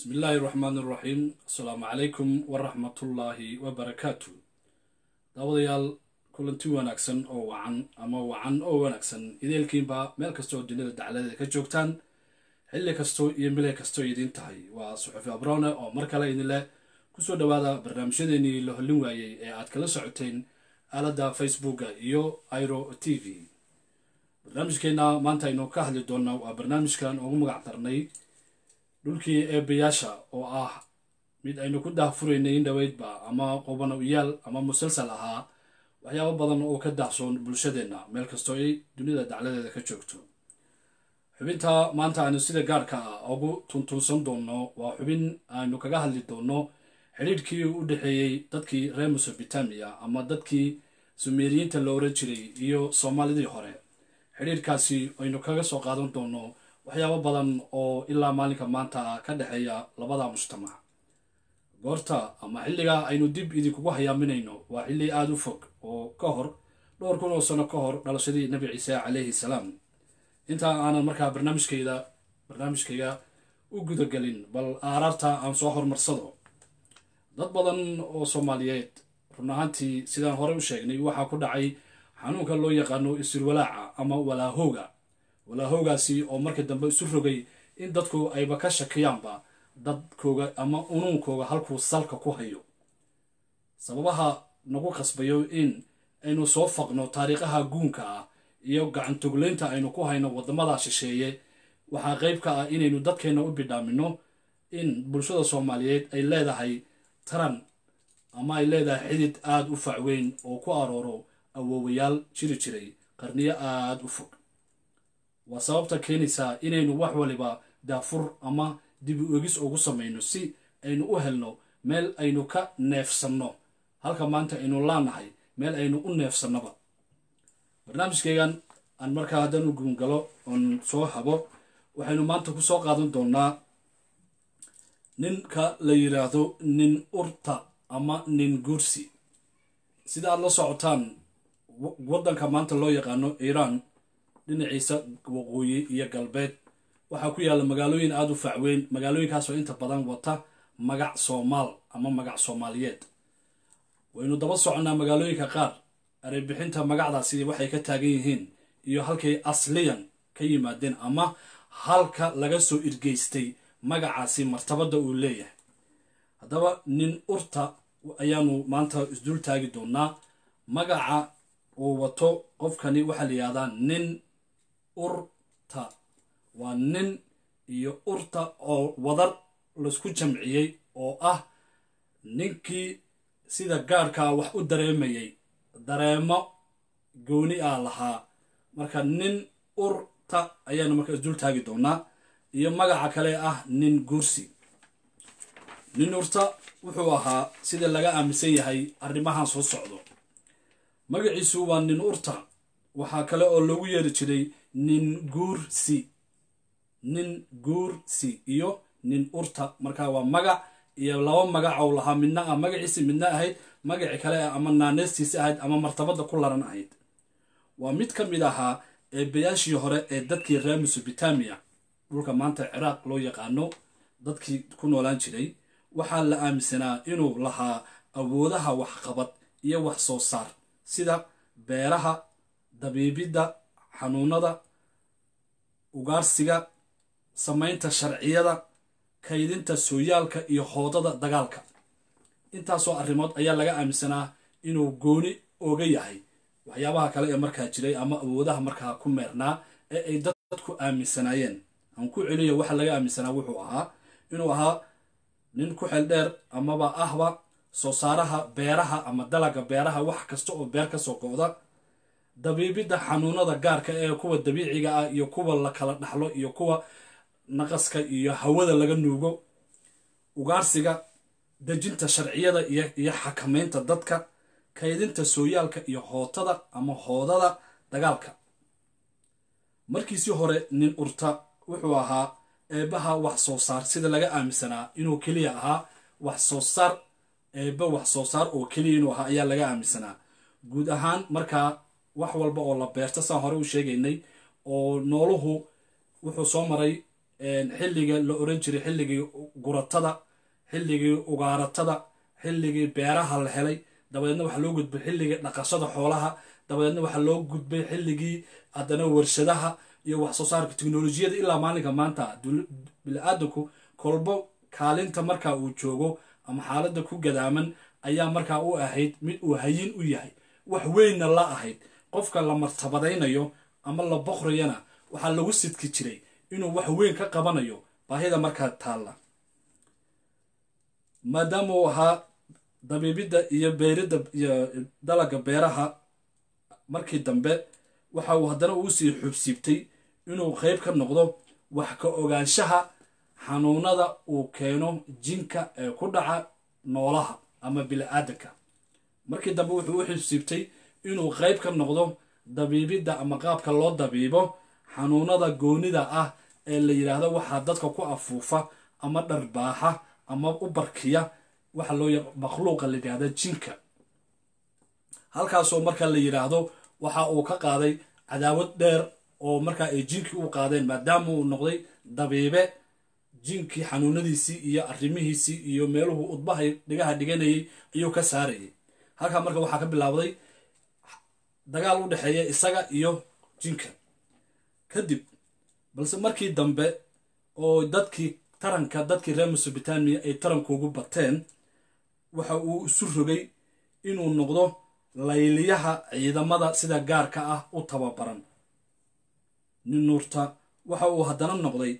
bismi illaahi raxmaan iraxiim assalaamu calaykum waraxmatullaahi wabarakaatu daawadayaal kulanti wanaagsan oo wacan ama wacan oo wanaagsan. Ideelkiinba meel kastoo dunida dacladeeda ka joogtaan xilli kastoo iyo mile kastoo idiin tahay. Waa suxufi abrone oo mar kale idin leh ku soo dhowaada barnaamijyadeenii la hollin waayey ee aad kala socoteen aaladda facebooka iyo iro t v. Barnaamijkeenna maanta aynu ka hadli doonaa waa barnaamijkan ugu magac darnay dhulkii eebayaasha oo ah mid aynu ku daahfuraynay in dhoweydba ama qobanoyaal ama musalsal ahaa waxyaabo badan oo ka daahsoon bulshadeenna meel kastoo ay dunida dacladeeda ka joogto. Xubinta maanta aynu sida gaarka ah ugu tuntuunsan doonno waa xubin aynu kaga hadli doonno xidhiidhkii u dhexeeyey dadkii reer mesobotamiya ama dadkii sumeeriyiinta la oran jiray iyo soomaalidii hore. Xidhiidhkaasi aynu kaga soo qaadan doonno waxyaabo badan oo ilaa maalinka maanta ka dhexeeya labada mujtamac goorta ama xilliga aynu dib idinkugu hayaaminayno waa xilli aada u fog oo ka hor dhowr kun oo sano ka hor dhalashadii nebi ciise calayhi salaam. Intaa aanan markaa barnaamijkayda barnaamijkayga u gudagelin bal aaraarta aan soo horumarsado dad badan oo soomaaliyeed run ahaantii sidaan hore u sheegnay waxaa ku dhacay xanuunka loo yaqaano isirwalaaca ama walaahooga walaahoogaasi oo markii dambe isu rogay in dadku ayba ka shakiyaanba dadkooga ama unuunkooga halkuu salka ku hayo. Sababaha nagu khasbayo in aynu soo faqno taariikhaha guunka ah iyo gacantogleynta aynu ku hayno waddamada shisheeye waxaa qayb ka ah inaynu dadkeenna u bidhaamino in bulshada soomaaliyeed ay leedahay taran ama ay leedahay xidid aada u facweyn oo ku arooro awoowayaal jiri jiray qarniyo aada u fog waa sababta keenaysaa inaynu wax waliba daafur ama dibi ogis ugu samayno si aynu u helno meel aynu ka neefsanno. Halka maanta aynu laanahay meel aynu u neefsannoba barnaamijkeygan aan markaa haddaan u guungalo oon soo habo waxaynu maanta ku soo qaadan doonaa ninka la yidhaahdo nin urta ama nin guursi. Sida aad la socotaan waddanka maanta loo yaqaano iiraan dhinaciisa waqooyi iyo galbeed. Waxaa ku yaalla magaalooyin aada u facweyn magaalooyinkaasoo inta badan wata magac soomaal ama magac soomaaliyeed. Waynu daba soconnaa magaalooyinka qaar. Areybixinta magacdaasi waxay ka taagan yihiin iyo halkay asliyan ka yimaadeen ama halka laga soo irgeystay magacaasi martabadda uu leeyahay. Haddaba nin urta ayaanu maanta isdul taagi doonaa magaca uu wato qofkani waxaa la yihahdaa nin urta. Waa nin iyo urta oo wadar laysku jamciyey oo ah ninkii sida gaarkaa wax u dareemayay dareemo gooni ah lahaa. Marka nin urta ayaanu marka isdul taagi doonaa iyo magaca kale ah nin guursi. Nin urta wuxuu ahaa sida laga aaminsan yahay arrimahan soo socdo. Magaciisu waa nin urta. Waxaa kale oo loogu yeeri jiray nin guursi nin guursi iyo nin urta. Marka waa magac iyo laba magac ou lahaa. Midna ah magaciisi midna ahayd magaci kale ah ama naaneystiisi ahayd ama martabadda ku laran ahayd. Waa mid ka mid ahaa eebayaashii hore ee dadkii reer mesobotamiya dhulka maanta ciraaq loo yaqaano dadkii ku noolaan jiray. Waxaa la aaminsanaa inuu lahaa awoodaha waxqabad iyo wax soo saar sida beeraha dabiibidda xanuunada ugaarsiga samaynta sharciyada kaydinta sooyaalka iyo hoodada dagaalka. Intaasoo arrimood ayaa laga aaminsanaa inuu gooni oga yahay waxyaabaha kale ee markaa jiray ama awoodaha markaa ku meernaa ee ay dadku aaminsanaayeen. Aan ku celiyo waxa laga aaminsanaa wuxuu ahaa inuu ahaa nin ku xeel dheer amaba ahba soo saaraha beeraha ama dalaga beeraha wax kasta oo beer ka soo go'da dabiibidda xanuunada gaarka ee kuwa dabiiciga ah iyo kuwa la kala dhaxlo iyo kuwa naqaska iyo hawada laga nuugo ugaarsiga dejinta sharciyada iyo xakamaynta dadka kaydinta sooyaalka iyo hootada ama hoodada dagaalka. Markiisii hore nin urta wuxuu ahaa eebbaha wax soo saar sida laga aaminsanaa inuu keliya ahaa wax soo saar eebba wax soo saar oo keliya inuu ahaa ayaa laga aaminsanaa guud ahaan markaa wax walba oo la beerta saan hore u sheegaynay oo nooluhu wuxuu soo maray xilliga la oran jiray xilligii guratada xilligii ugaaratada xilligii beeraha la helay dabadeedna waxaa loo gudbay xilligii dhaqashada xoolaha dabadeedna waxaa loo gudbay xilligii haddana warshadaha iyo wax soo saarka teknolojiyada ilaa maalinka maanta. Bili-aadanku kolbo kaalinta markaa uu joogo ama xaaladda ku gadaaman ayaa markaa u ahayd mid uu hayin u yahay wax weynna la ahayd qofka la martabadaynayo ama la boqrayana waxaa lagu sidki jiray inuu wax weyn ka qabanayo baahida markaa taalla. Maadaama uu ahaa dabiibidda iyo beeridda iyo dalaga beeraha markii dambe waxa uu haddana uusii xubsiibtay inuu qeyb ka noqdo wax ka ogaanshaha xanuunada uu keeno jinka ee ku dhaca noolaha ama bili-aadanka markii dambe wuxuu u xubsiibtay inuu qeyb ka noqdo dabiibidda ama qaabka loo dabiibo xanuunada goonida ah ee la yidhaahdo waxaa dadka ku afuufa ama dharbaaxa ama u barkiya waxa loo makhluuqa la yidhahda jinka. Halkaasoo marka la yidhaahdo waxa uu ka qaaday cadaawad dheer oo markaa ay jinkii u qaadeen maadaama uu noqday dabiibe jinkii xanuunadiisii iyo arrimihiisii iyo meeluhu udbahay dhigaha dhiganayay ayuu ka saarayay. Halkaa marka waxaa ka bilaabday dagaal u dhexeeya isaga iyo jinka. Kadib balse markii dambe oo dadkii taranka dadkii reer mesobotamiya ay tarankuugu bateen waxa uu isu rogay inuu noqdo layliyaha ciidamada sida gaarka ah u tababaran. Nuurta waxa uu haddana noqday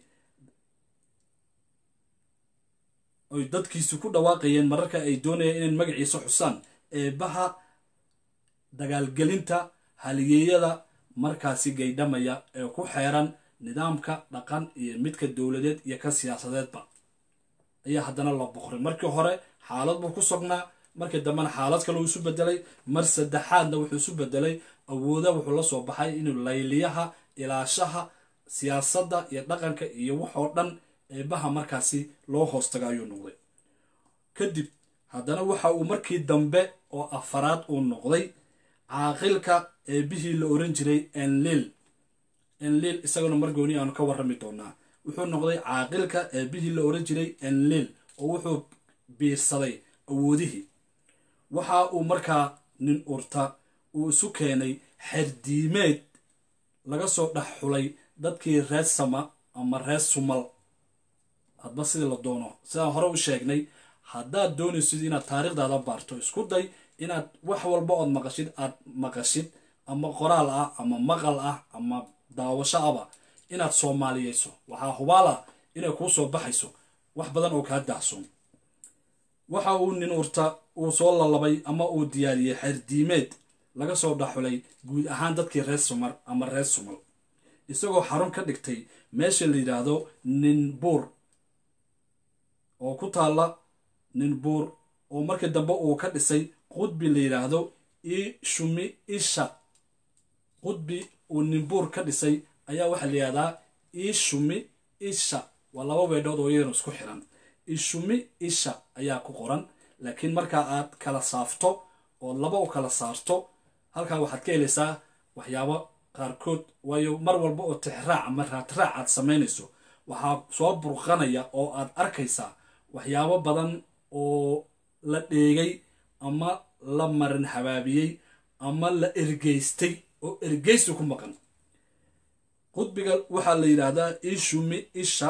oy dadkiisu ku dhawaaqayeen mararka ay doonayeen inay magaciisa xusaan. Eebaha dagaalgelinta haliyeeyada markaasi gaydhamaya ee ku xeeran nidaamka dhaqan iyo midka dowladeed iyo ka siyaasadeedba. Ayaa haddana la boqray markii hore xaalad buu ku sognaa markii dambena xaalad kale uu isu bedelay mar saddexaadna wuxuu isu bedelay awooda wuxuu la soo baxay inuu layliyaha ilaashaha siyaasadda iyo dhaqanka iyo waxoo dhan eebaha markaasi loo hoostaga ayuu noqday. Kadib haddana waxa uu markii dambe oo afaraad uu noqday caaqilka eebihii la oran jiray enlil enlil isaguna mar gooni aanu ka warrami doonaa. Wuxuu noqday caaqilka eebihii la oran jiray enlil oo wuxuu biirsaday awoodihii. Waxa uu markaa nin urta uu isu keenay xerdiimeed laga soo dhex xulay dadkii reer sama ama reer sumal. Hadba sidii la doono. Sidaan hore u sheegnay haddaad doonaysid inaad taariikhdaada baarto isku day inaad wax walba ood maqashid aad maqashid ama qoraal ah ama maqal ah ama daawasho aba inaad soomaaliyeyso waxaa hubaala inay kuu soo baxayso wax badan oo kaa daahsoon. Waxa uu nin urta uu soo lalabay ama uu diyaariyey xerdiimeed laga soo dhaxulay guud ahaan dadkii reer sumar ama reer sumal. Isagoo xarun ka dhigtay meesha la yidhaahdo ninbuur oo ku taalla ninbuur oo markii dambe uu ka dhisay qudbi la yidhaahdo ishumi isha. Qudbi uu ninbuur ka dhisay ayaa waxaa la yidhahdaa ishumi isha. Waa laba weedhood oo iyagana isku xiran. Ishumi isha ayaa ku qoran. Laakiin markaa aad kala saafto oo laba u kala saarto halkaa waxaad ka helaysaa waxyaabo qaarkood. Waayo mar walba oo tixraac ama raadraac aad samaynayso waxaa soo burqanaya oo aad arkaysaa waxyaabo badan oo la dheegay ama la marin habaabiyey ama la ergeystay oo ergeysi ku maqan. Qudbiga waxaa la yidhaahdaa ishumi isha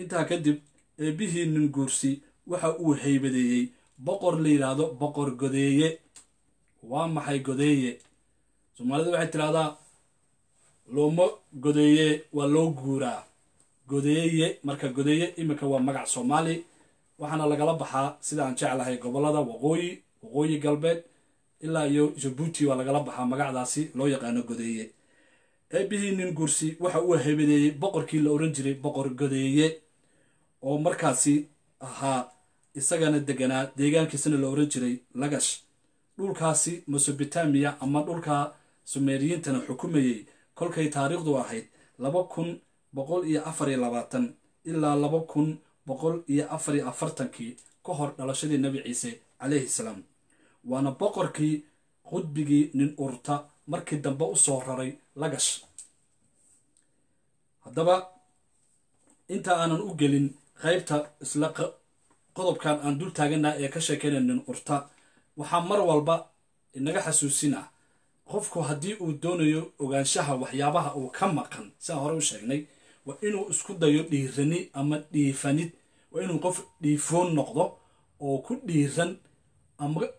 intaa kadib eebihii ninguursi waxa uu haybadeeyey boqor la yidhaahdo boqor godeeye. Waa maxay godeeye? Soomaalida waxay tidhahdaa looma godeeye waa loo guuraa. Godeeye marka godeeye iminka waa magac soomaali waxaana lagala baxaa sida aan jeclahay gobollada waqooyi waqooyi galbeed ilaa iyo jabuuti waa lagala baxaa magacdaasi loo yaqaano godeeye. Eebihii nin gursi waxa uu habadeeyey boqorkii la oran jiray boqor godeeye oo markaasi ahaa isagana deganaa deegaankiisana la oran jiray lagash. Dhulkaasi mesobotamiya ama dhulka sumeeriyiintana xukumayey kolkay taariikhdu ahayd laba kun boqol iyo afar iyo labaatan ilaa laba kun boqol iyo afar iyo afartankii ka hor dhalashadii nebi ciise calayhi salaam. Waana boqorkii qudbigii nin urta markii dambe u soo raray lagash. Haddaba inta aanan u gelin qaybta isla qodobkan aan dul taagana ee ka sheekeynaya nin urta waxaa mar walba inaga xasuusinah qofku haddii uu doonayo ogaanshaha waxyaabaha uu ka maqan sidaan hore u sheegnay waa inuu isku dayo dhiirani ama dhiifanid waa inuu qof dhiifoon noqdo oo ku dhiiran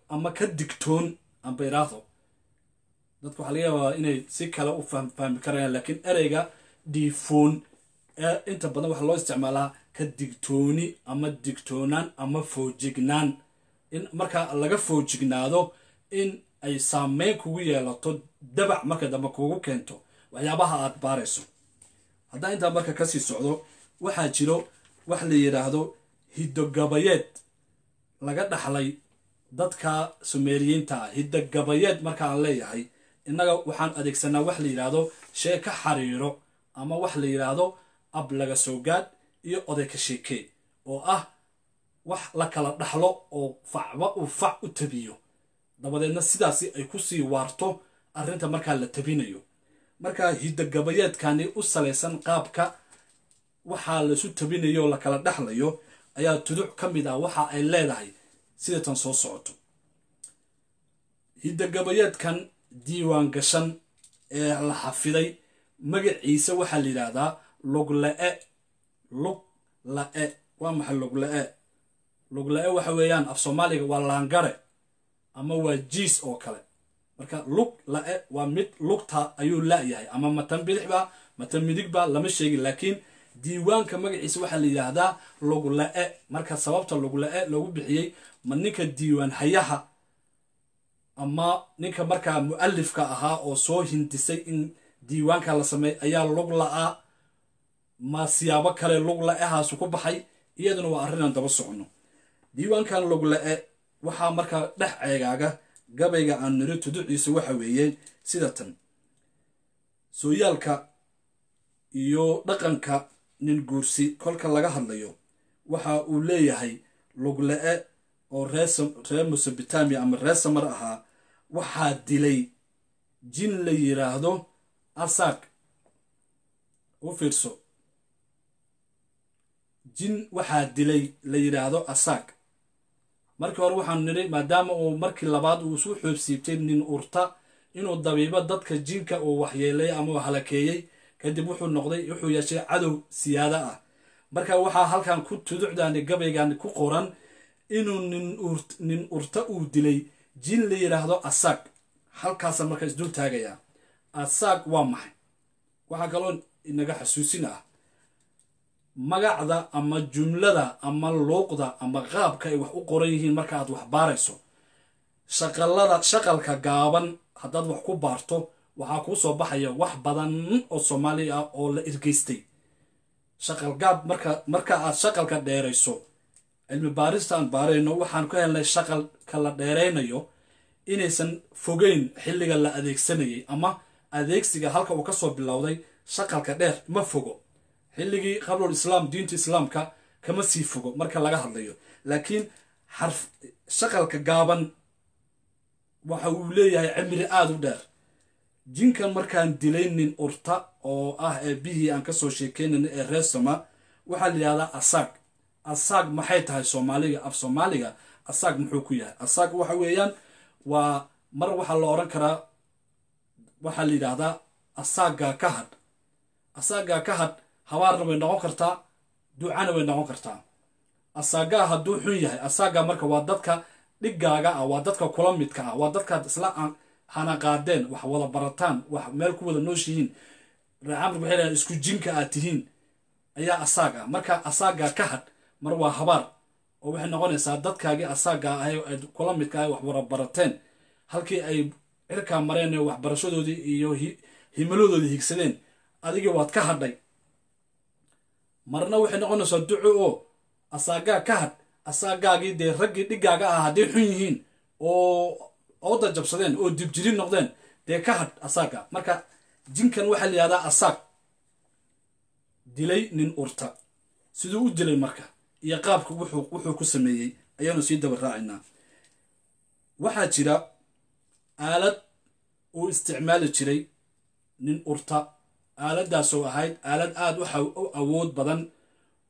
ama ka digtoon amba iraahdo dadka waxaa laga yaabaa inay si kale u fahmi karayaan laakiin ereyga dhiifoon inta badan waxaa loo isticmaalaa ka digtooni ama digtoonaan ama foojignaan. In markaa laga foojignaado in ay saameyn kugu yeelato dabac marka dambe kugu keento waxyaabaha aad baarayso. Haddaan intaa marka ka sii socdo waxaa jiro wax la yidhaahdo hiddogabayeed. Laga dhaxlay dadka sumeeriyiinta ah hiddogabayeed markaan leeyahay innaga waxaan adeegsanaa wax la yidhaahdo shee ka xariiro ama wax la yidhaahdo ab laga soo gaad iyo oday ka sheekee oo ah wax la kala dhaxlo oo facba uu fac u tabiyo. Dabadeedna sidaasi ay ku sii waarto arrinta markaa la tabinayo. Markaa hiddogabayeedkani u salaysan qaabka waxaa laisu tabinayo oo la kala dhexlayo ayaa tuduc ka mid ah waxa ay leedahay sidatan soo socoto. Hiddogabayeedkan diiwaan gashan ee la xafiday magaciisa waxaa la yidhaahdaa lugla-e lug la-e waa maxay lugla-e lugla-e waxa weeyaan af soomaaliga waa laangare ama waa jiis oo kale. Marka lug la-e waa mid lugta ayuu la-yahay ama matan bidixba matan midigba lama sheegin laakiin diiwaanka magaciisa waxaa la yidhaahdaa lugla-e marka sababta lugla-e loogu bixiyey ma ninka diiwaan hayaha ama ninka markaa mu'alifka ahaa oo soo hindisay in diiwaanka la sameey ayaa lug la-a ma siyaabo kale lug la-ehaasu ku baxay iyaduna waa arrinaan daba socono diiwaankan lugla-e waxaa markaa dhex ceegaaga gabayga aan niro tuduciisa waxa weeye sida tan. Sooyaalka iyo dhaqanka nin guursi kolka laga hadlayo waxa uu leeyahay lugla-e oo reer mesobotamiya ama reer samar ahaa waxaa dilay jin la yidhaahdo asaag u fiirso. Jin waxaa dilay la yidhaahdo asaag markii hore waxaanu nidhi maadaama uu markii labaad uu isu xoobsiibtay nin urta inuu dabiibo dadka jinka uu waxyeelay ama halakeeyey kadib wuxuu noqday wuxuu yeeshay cadow siyaado ah. Marka waxaa halkan ku tuducdaani gabaygan ku qoran inuu nin urta uu dilay. Jin la yidhaahdo asaag. Halkaasa marka isdul taagayaa asaag waa maxay? Waxaa kaloo inaga xasuusin ah. Magacda ama jumlada ama luuqda ama qaabka ay wax u qoran yihiin marka aad wax baarayso shaqalada shaqalka gaaban haddaad wax ku baarto waxaa kuu soo baxaya wax badan oo soomaali ah oo la irgeystay shaqal gaab marka marka aad shaqalka dheerayso cilmi baarista aan baarayno waxaan ku helnay shaqalka la dheeraynayo inaysan fogeyn xilliga la adeegsanayay ama adeegsiga halka uu ka soo bilowday shaqalka dheer. Ma fogo. Xilligii qablul islaam diinta islaamka kama sii fogo marka laga hadlayo. Laakiin xarf shaqalka gaaban waxa uu leeyahay cimri aada u dheer jinkan markaan dilay nin urta oo ah ee bihii aan ka soo sheekeynayna ee reesama waxaa la yidhahdaa asaag asaag maxay tahay soomaaliga? Af soomaaliga asaag muxuu ku yahay? Asaag waxa weeyaan waa mar waxaa la odhan karaa waxaa la yidhaahdaa asaagaa ka hadh asaagaa ka hadh habaarna way noqon kartaa ducana way noqon kartaa. Asaagaa hadduu xun yahay asaagaa marka waa dadka dhigaaga ah waa dadka kula midka ah waa dadkaad isla hana qaadeen wax wada barataan wax meel ku wada nooshihiin. Reecamr waxay dhahan isku jinka aad tihiin ayaa asaag ah. Marka asaagaa ka hadh mar waa habaar. Oo waxay noqonaysaa dadkaagii asaagaa ahay aad kula midka ahay wax wada barateen. Halkii ay cirkaa mareen ee waxbarashadoodii iyo himaladoodii higsadeen adigii waad ka hadhay. Marna waxay noqonaysaa duco oo asaagaa ka hadh asaagaagii dee raggii dhigaaga ah hadday xun yihiin oo ooda jabsadeen oo dibjiri noqdeen dee ka hadh asaaga. Marka jinkan waxaa la yihahdaa asaag. Dilay nin urta. Siduu u dilay marka iyo qaabka wuxuu ku sameeyey ayaanu sii daba raacaynaa. Waxaa jira aalad uu isticmaali jiray nin urta. Aaladaasoo ahayd aalad aada u awood badan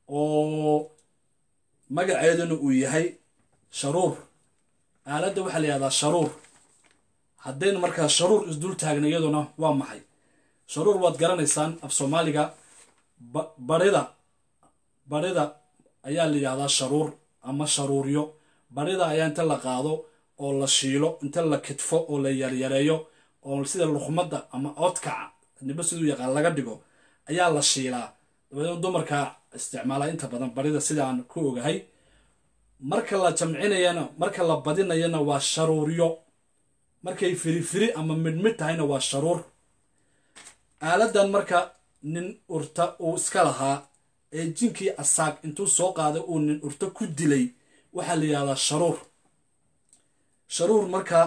oo magaceeduna uu yahay sharuur aaladda waxaa la yihahdaa sharuur. Haddaynu markaa sharuur isdul taagna iyaduna waa maxay? Sharuur waad garanaysaan af soomaaliga. Barida barida ayaa la yihahdaa sharuur ama sharuuryo. Barida ayaa inta la qaado oo la shiilo inta la kidfo oo la yaryareeyo oo sida luqmadda ama oodkaca nibo siduu yaqaan laga dhigo ayaa la shiilaa. Dabadeedna dumarka isticmaalaa inta badan barida sidaan ku ogahay marka la jamcinayana marka la badinayana waa sharuuryo. Markay firifiri ama midhmid tahayna waa sharuur. Aaladan marka nin urta uu iska lahaa ee jinkii asaag intuu soo qaaday uu nin urta ku dilay waxaa la yihahdaa sharuur. Sharuur marka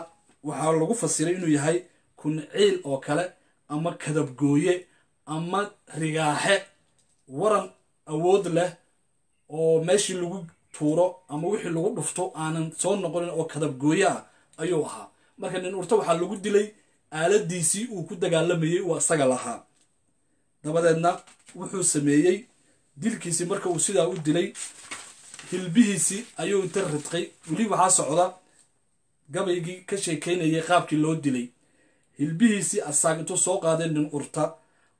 waxaa lagu fasiray inuu yahay kunciil oo kale ama kadabgooye ama rigaaxe waran awood leh oo meeshii lagu tuuro ama wixii lagu dhufto aanan soo noqonin oo kadabgooye ah ayuu ahaa. Marka nin urta waxaa lagu dilay aaladiisii uu ku dagaalamayey uu isaga lahaa dabadeedna wuxuu sameeyey dilkiisii marka uu sidaa u dilay hilbihiisii ayuu inta ridqay. Weli waxaa socda gabaygii ka sheekaynayay qaabkii loo dilay. Hilbihiisii asaag intuu soo qaaday nin urta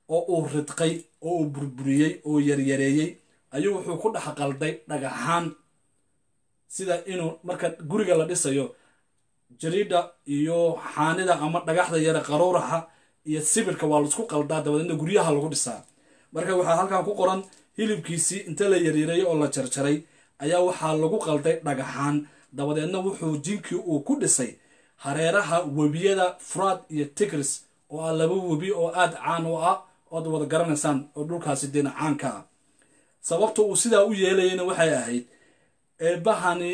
oo uu ridqay oo uu burburiyey oo yaryareeyey ayuu wuxuu ku dhex qalday dhagaxaan sida inuu marka guriga la dhisayo jariidha iyo xaanida ama dhagaxda yare qaruuraxa iyo sibirka waa la isku qaldaa dabadeedna guryaha lagu dhisaa. Marka waxaa halkan ku qoran hilibkiisii inta la yaryareeyey oo la jarjaray ayaa waxaa lagu qalday dhagaxaan. Dabadeedna wuxuu jinkii uu ku dhisay hareeraha webiyada furaad iyo tigris oo ah laba webi oo aad caan u ah ood wada garanaysaan oo dhulkaasi deena caanka ah. Sababta uu sidaa u yeelayana waxay ahayd eebbahani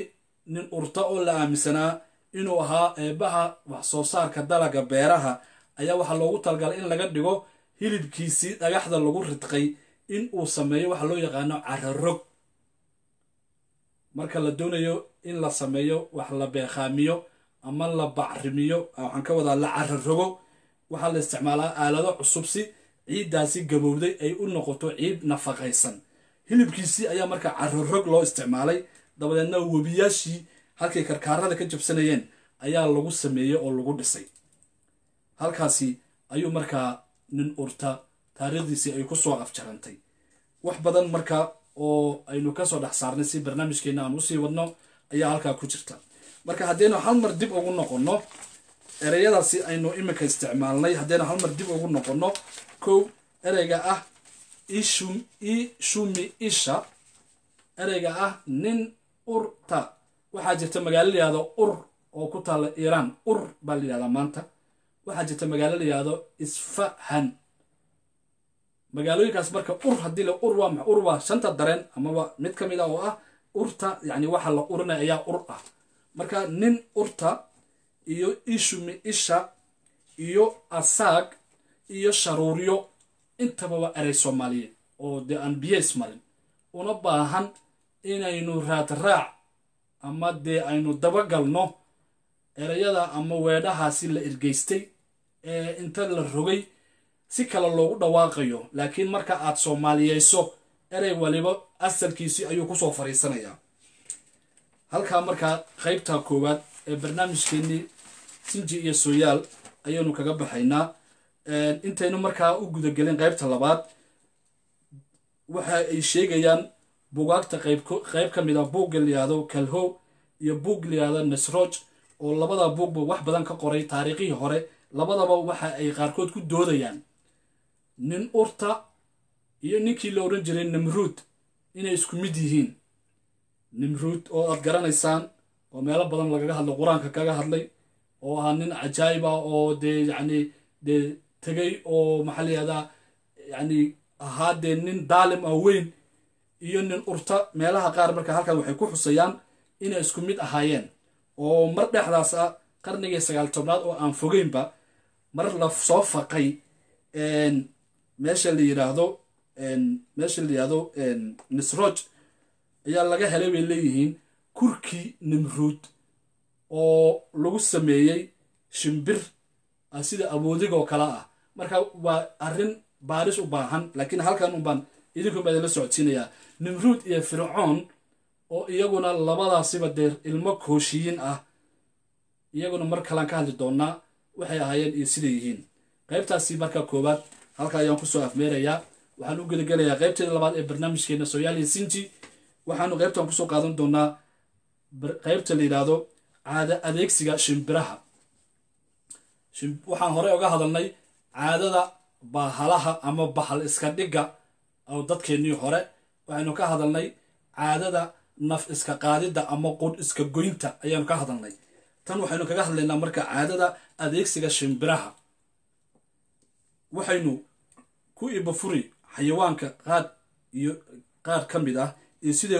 nin urta oo la aaminsanaa inuu ahaa eebbaha wax soo saarka dalaga beeraha ayaa waxaa loogu talagalay in laga dhigo hilibkiisii dhagaxda lagu ridqay in uu sameeyo waxa loo yaqaano cararog marka la doonayo in la sameeyo wax la beekhaamiyo ama la bacrimiyo waxaan ka wadaa la cararogo waxaa la isticmaalaa aalado cusub si ciiddaasi gabowday ay u noqoto ciid nafaqaysan. Hilibkiisii ayaa marka cararog loo isticmaalay dabadeedna webiyaashii halkay karkaarada ka jabsanayeen ayaa lagu sameeyey oo lagu dhisay. Halkaasi ayuu markaa nin urta taariikhdiisii ay ku soo afjarantay. Wax badan marka oo aynu ka soo dhex saarnay si barnaamijkeena aan u sii wadno ayaa halkaa ku jirta. Marka haddaynu hal mar dib ugu noqonno ereyadaasi aynu iminka isticmaalnay haddaynu hal mar dib ugu noqonno kow ereyga ah ishumi isha ereyga ah nin urta. Waxaa jirta magaalo layihahdo ur oo ku taalla iiraan. Ur baa la yihahdaa maanta. Waxaa jirta magaalo layihahdo isfahan. Magaalooyinkaas marka ur haddii la ur waa ur waa shanta dareen amaba mid ka mid ah oo ah urta yacni waxa la urinaya ayaa ur ah. Marka nin urta iyo ishumi isha iyo asaag iyo sharuuryo intaba waa erey soomaaliyeed oo dee aan biyo ismarin. Una baahan inaynu raadraac ama dee aynu dabagalno ereyada ama weedhahaasi la ergeystay ee inta la rogay si kale loogu dhawaaqayo. Laakiin marka aad soomaaliyeyso erey waliba asalkiisii ayuu ku soo fariisanayaa. Halkaa markaa qaybta koowaad ee barnaamijkeenii sinji iyo sooyaal ayaynu kaga baxaynaa. Intaynu markaa u gudagelin qaybta labaad waxa ay sheegayaan bugaagta qayb ka mid a buugga layihahdo kalhow iyo buug layihahdo nasroj oo labada buugba wax badan ka qoray taariikhihii hore labadaba waxa ay qaarkood ku doodayaan. Nin urta iyo ninkii la odhan jiray nimruud inay isku mid yihiin. Nimruud oo aad garanaysaan oo meelo badan lagaga hadlay qur'aanka kaga hadlay oo ahaa nin cajaayib ah oo dee yacni dee tegay oo maxaa layihahdaa yacni ahaa dee nin daalim ah weyn iyo nin urta meelaha qaar marka halkan waxay ku xusayaan inay isku mid ahaayeen. Oo mar dhexdaas ah qarnigii sagaal tobnaad oo aan fogeynba mar la soo faqay meesha la yidhaahdo meesha la yidhaahdo nisroj ayaa laga helay bay leeyihiin kurkii nimruud oo lagu sameeyey shimbir sida awoodigoo kale ah. Marka waa arrin baaris u baahan laakiin halkan unbaan idinkunbaa idinla socodsiinayaa nimruud iyo fircoon oo iyaguna labadaasiba dee ilmo kooshiyiin ah iyaguna mar kalean ka hadli doonaa waxay ahaayeen iyo siday yihiin. Qaybtaasi marka koowaad halka ayaan ku soo afmeerayaa waxaan u geligelayaa qaybteeda labaad ee barnaamijkeena soyaaliya sinji waxaanu qaybtan ku soo qaadan doonaa qaybta la yidhaahdo caada adeegsiga shimbiraha. Waxaan horey oga hadalnay caadada bahalaha ama bahal iska dhigga oo dadkeennii hore waxaynu ka hadalnay caadada naf iska qaadidda ama qudh iska goynta ayaanu ka hadalnay. Tan waxaynu kaga hadlaynaa marka caadada adeegsiga shimbiraha. Waxaynu ku ibafuri xayawaanka qaad iyo qaar ka mid ah iyo siday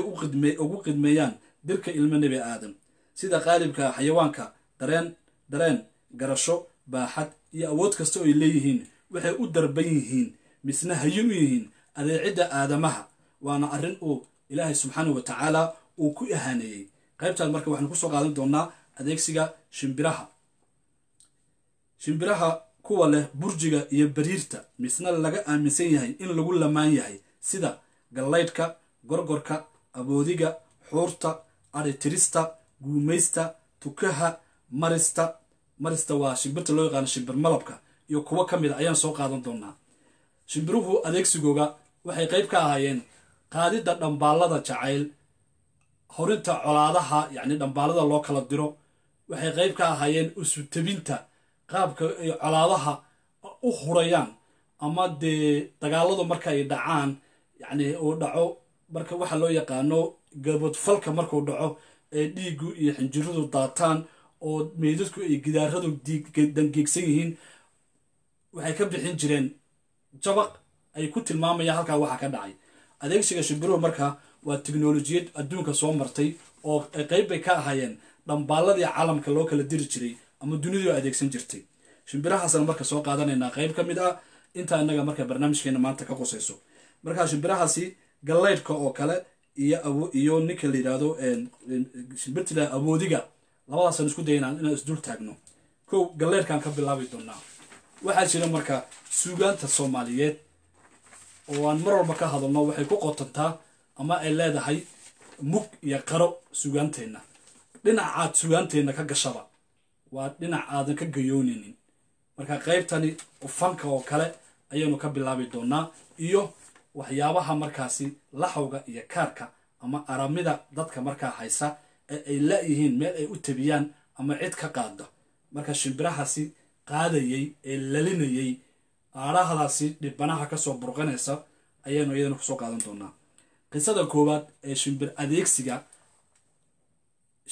ugu qidmeeyaan dirka ilmo nebi aadam. Sida qaalibka xayawaanka dareen dareen garasho baaxad iyo awood kasta oo ay leeyihiin waxay u darban yihiin misna hayin u yihiin adeecidda aadamaha waana arrin uu ilaahay subxaanah wa tacaala uu ku ihaaneeyey qaybtaan marka waxaanu ku soo qaadan doonaa adeegsiga shimbiraha. Shimbiraha kuwa leh burjiga iyo bariirta misna laga aaminsan yahay in lagu lamaan yahay sida gallaydhka gorgorka aboodiga xuurta aritirista guumaysta tukaha marista. Marista waa shimbirta loo yaqaano shimbir malabka iyo kuwo ka mid a ayaan soo qaadan doonaa shimbiruhu adeegsigooga waxay qayb ka ahaayeen qaadidda dhambaallada jacayl horinta colaadaha yacni dhambaalada loo kala diro waxay qayb ka ahaayeen usutabinta qaabka ay colaadaha u hurayaan. Ama dee dagaaladu marka ay dhacaan yacni uu dhaco marka waxaa loo yaqaano gabadfalka markuu dhaco ee dhiigu iyo xinjiradu daataan oo meydadku ay gidaaradu dangeegsan yihiin waxay ka bixin jireen. Jabaq ay ku tilmaamayaan halkaa waxaa ka dhacay adeegsiga shimbiruhu marka waa tiknolojiyad adduunka soo martay oo qayb bay ka ahaayeen dhambaalladii caalamka loo kala diri jiray ama dunidu adeegsan jirtay. Shimbirahaasaan marka soo qaadanaynaa qayb ka mid ah intaa innaga marka barnaamijkeena maanta ka qusayso. Marka shimbirahaasi gallaydhka oo kale iyo ninka la yidhaahdo shimbirtila awoodiga labadaasaan isku daynaa inaan isdul taagno. Kow galleydhkaan ka bilaabi doonaa. Waxaa jira marka suugaanta soomaaliyeed oo aan mar walba ka hadalno waxay ku qotantaa ama ay leedahay mug iyo qaro sugaanteenna. Dhinacaad sugaanteenna ka gashaba. Waa dhinac aadan ka gayoonaynin marka qaybtani fanka oo kale ayaanu ka bilaabi doonaa iyo waxyaabaha markaasi laxawga iyo kaarka ama aramida dadka markaa haysa ee ay la-yihiin meel ay u tabiyaan ama cid ka qaada marka shimbirahaasi qaadayey ee lalinayey aarahdaasi dhibanaha ka soo burqanaysa ayaanu iyadana ku soo qaadan doonaa qisada koowaad ee shimbir adeegsiga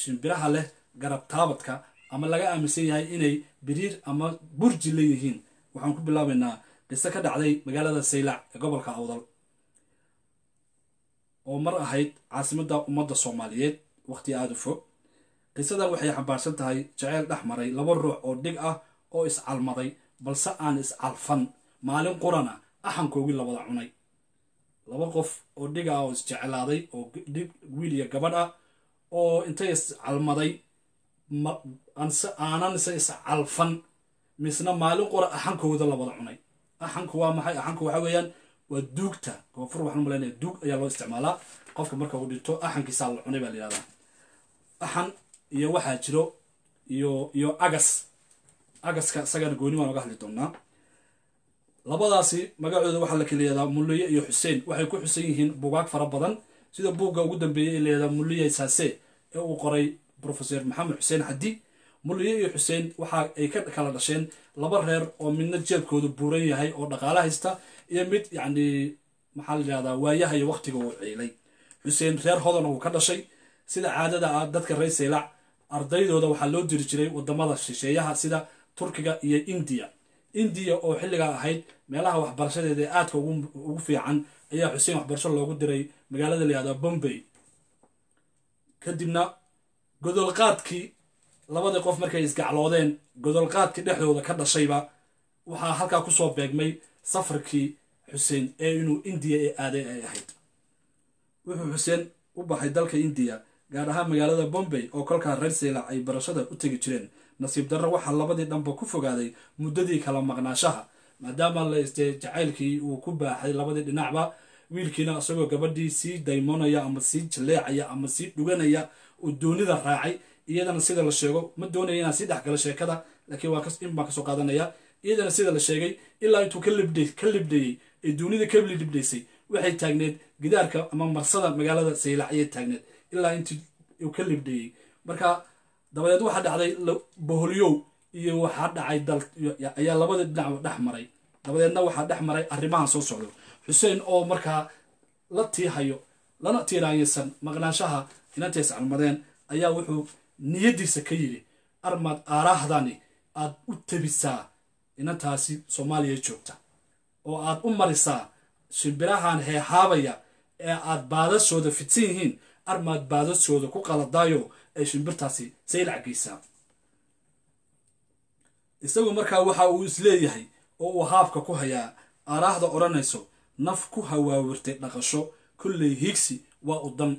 shimbiraha leh garab taabadka ama laga aaminsan yahay inay biriir ama burji leeyihiin waxaan ku bilaabaynaa qiso ka dhacday magaalada saylac ee gobolka awdal. Oo mar ahayd caasimadda ummadda soomaaliyeed waqti aada u fog. Qisadan waxay xambaarsan tahay jaceyl dhex maray laba ruux oo dhig ah oo iscalmaday balse aan iscalfan maalin qurana axankoogii labada cunay. Laba qof oo dhig ah oo isjeclaaday oo dhig wiil iyo gabadh ah oo intay iscalmaday aananse iscalfan misna maalin qura axankooda labada cunay. Axanku waa maxay? Axanku waxa weeyaan waa duugta. Koonfur waxaan malaynaya duug ayaa loo isticmaalaa. Qofka marka uu dhinto axankiisaa la cunay baa la yihahdaa axan iyo waxaa jiro iyo iyo agas agaska isagana gooni waan oga hadli doonaa labadaasi magacooda waxaa la kala yihahdaa mulliye iyo xuseen. Waxay ku xusan yihiin bugaag fara badan. Sida buugga ugu dambeeyey ee layihahdaa mulliye saase ee uu qoray professor maxamed xuseen xadi mulliye iyo xuseen waxa ay ka kala dhasheen laba reer oo midna jeebkoodu buuran yahay oo dhaqaale haysta iyo mid yacni maxaa la yihahdaa waayaha iyo waqtiga uu ciilay xuseen reer hodan uu ka dhashay. Sida caadada ah dadka reer saylac ardaydooda waxaa loo diri jiray waddamada shisheeyaha sida turkiga iyo indiya indiya oo xilligaa ahayd meelaha waxbarashadeeda ee aadka ugu fiican ayaa xuseen waxbarasho loogu diray magaalada la yihahda bombay. Kadibna godolqaadkii labadii qof markay isgacloodeen godolqaadkii dhexdooda ka dhashayba waxaa halkaa ku soo beegmay safarkii xuseen ee inuu indiya ee aaday ay ahayd. Wuxuu xuseen u baxay dalka indiya gaar ahaan magaalada bombay oo kolkaa reer saylac ay barashada u tegi jireen nasiib darro waxaa labadii dhanba ku fogaaday muddadii kala maqnaashaha maadaama la iste jacaylkii uu ku baaxay labadii dhinacba wiilkiina isagoo gabadhii sii daymoonaya ama sii jaleecaya ama sii dhuganaya oo doonida raacay iyadana sida la sheego ma doonaya inaan sii dhexgalo sheekada laakiin waa in ka soo qaadanaya iyadana sida la sheegay ilaa intuu ka libdhay ka libdhayey ee doonida ka libdhaysay waxay taagneed gidaarka ama marsada magaalada saylac ayay taagneed ilaa intii uu ka libdhayey marka dabadeed waxaa dhacday boholyow iyo waxaa dhacay dal ayaa labada dhinac dhex maray. Dabadeedna waxaa dhex maray arrimahan soo socdo. Xuseen oo markaa la tiihayo lana tiiraanyaysan maqnaanshaha inantays calmadeen ayaa wuxuu niyaddiisa ka yidhi armaad aaraahdani aad u tebisaa inantaasi soomaaliya joogta oo aad u marisaa shimbirahan heehaabaya ee aad baadashooda fidsan yihiin. Armaad baadashooda ku qaladaayo ay shimbirtaasi saylac geysaa isagu markaa waxa uu is leeyahay oo uu haabka ku hayaa aaraahda odhanayso naf ku hawaawirtay dhaqasho kolley hiigsi waa u dan.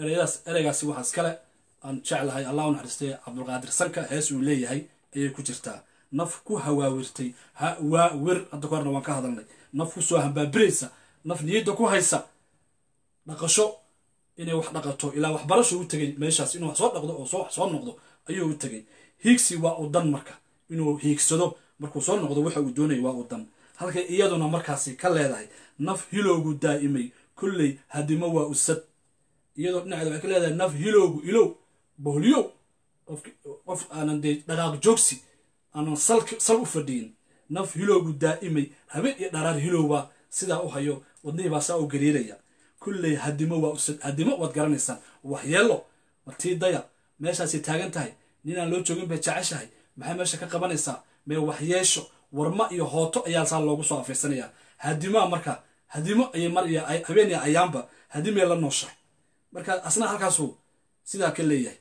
Ereyadaas ereygaasi waxaa iskale aan jeclahay allah u naxariistay cabdulqaadir sanka hees uu leeyahay ayay ku jirtaa. Naf ku hawaawirtay hawaawir hadda ka horna waan ka hadalnay. Naf ku soo hambaabiraysa naf niyadda ku haysa dhaqasho inay wax dhaqato ilaa waxbarasho u tegay meeshaas inuu wax soo dhaqdo oo wax soo noqdo ayuu u tegay. Hiigsi waa u dan marka inuu hiigsado markuu soo noqdo waxa uu doonaya waa u dan. Halkay iyaduna markaasi ka leedahay naf hilowgu daa'imay kolley hadimo waa usad iyadoo dhinaceeda waxay ka leedahay naf hilowgu ilow boholyow qof aanan dee dhaqaaq joogsi aanan sal u fadhiyin. Naf hilowgu daa'imay habeen iyo dharaar hilowbaa sidaa u hayo wadnihii baa saa u gariiraya kulley hadimo hadimo waad garanaysaan. Waxyeelo martii daya meeshaasay taagan tahay. Ninaan loo joogin bay jeceshahay. Maxay meesha ka qabanaysaa? Mee waxyeesho warma iyo hooto ayaa loogu soo afiirsanayaa hadimaa marka hadimo ayay ayaanba hadimay la nooshahay. Marka asna halkaasuu sidaa ka leeyahay.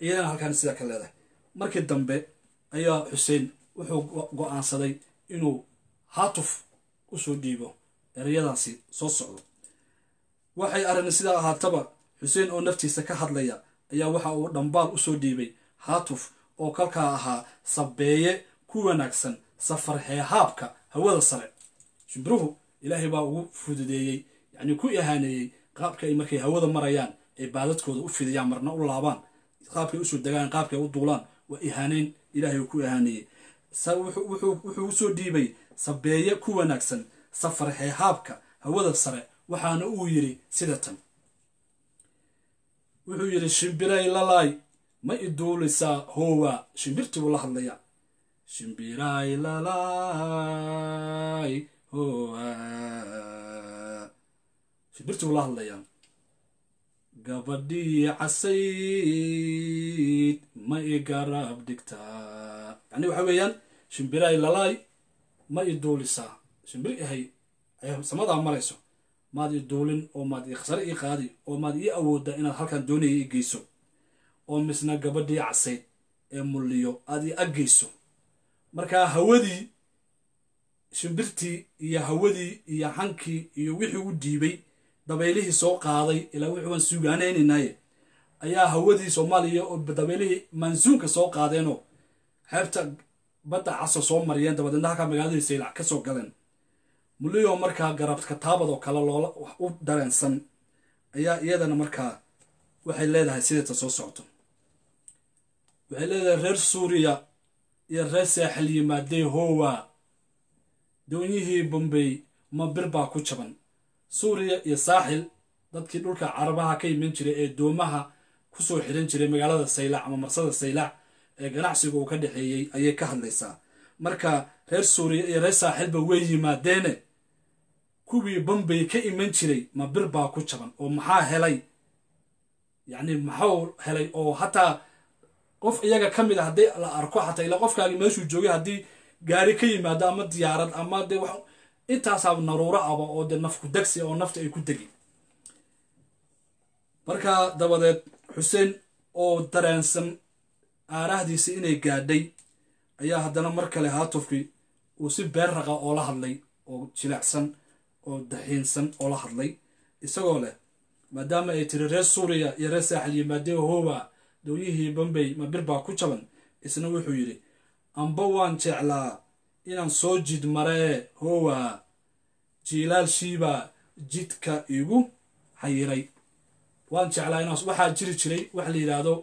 Iyadana halkaan sidaa ka leedahay. Markii dambe ayaa xuseen wuxuu go'aansaday inuu haatuf u soo dhiibo ereyadaasi soo socdo waxay arrin sidaa ahaataba xuseen oo naftiisa ka hadlaya ayaa waxa uu dhambaal u soo dhiibay haatuf oo kalkaa ahaa sabeeye ku wanaagsan safar heehaabka hawada sare. Shimbiruhu ilaahay baa ugu fududeeyey yacnii ku ihaaneeyey qaabka ay markay hawada marayaan ay baadadkooda u fidiyaan marna u laabaan qaabkay u soo degaan qaabkay u duulaan waa ihaaneyn ilaahay uu ku ihaaneeyey wuxuu u soo dhiibay sabeeye ku wanaagsan safar heehaabka hawada sare waxaana uu yidhi sida tan. Wuxuu yidhi shimbiray lalaay ma i duulaysaa hoowa. Shimbirtii buu la hadlayaa. Shimbiray lalaay hoowa. Shimbirtii buu la hadlayaa. Gabadhii casayd ma i garab dhigtaa. Yacni waxa weeyaan shimbiray lalaay ma i duulisaa. Shimbir ahay samadaa marayso maad i duulin oo maad sare ii qaadi oo maad ii awoodda inaad halkan doonaya i geyso. oo misna gabadhii casayd ee mulliyo aad ii aggeyso. Markaa hawadii shimbirtii iyo hawadii iyo xankii iyo wixii u dhiibay dabaylihii soo qaaday ilaa wixii waan suugaanaynaynaye ayaa hawadii soomaaliya oo dabaylihii mansuunka soo qaadeenoo xeebta badda caso soo mariyeen dabadeedna halkaa magaaladii saylac ka soo galeen mulliyo markaa garabka taabadoo kale loola u dareensan ayaa iyadana markaa waxay leedahay sideeta soo socto waxay leedahay reer suuriya iyo reer saaxil yimaadee hoowa. Doonyihii bombey ma bir baa ku jaban. Suuriya iyo saaxil dadkii dhulka carabaha ka iman jiray ee doomaha ku soo xiran jiray magaalada saylac ama marsada saylac ee ganacsiga uu ka dhexeeyey ayay ka hadlaysaa. Marka reer suuriya iyo reer saaxilba way yimaadeene kuwii bombey ka iman jiray ma bir baa ku jaban oo maxaa helay? Yacni maxau helay oo hataa qof iyaga ka mid a haddii la arko xataa ilaa qofkaagi meeshuu joogay haddii gaari ka yimaado ama diyaarad ama dee intaasaa naruuro aba oo dee nafku degsi oo nafta ay ku degi. Markaa dabadeed xuseen oo dareensan aarahdiisa inay gaadhay ayaa haddana mar kale haatufkii uu si beer raqa oo la hadlay oo jilicsan oo daxiinsan oo la hadlay. Isagoo leh maadaama ay tiri reer suuriya iyo reer saaxil yimaadee hoowa doonyihii bombey ma bir baa ku jaban? Isna wuxuu yidhi amba waan jeclaa inaan soo jid maree hoowa jiilaal shiiba jidka igu xayiray. Waan jeclaa inaas waxaa jiri jiray waxa la yidhaahdo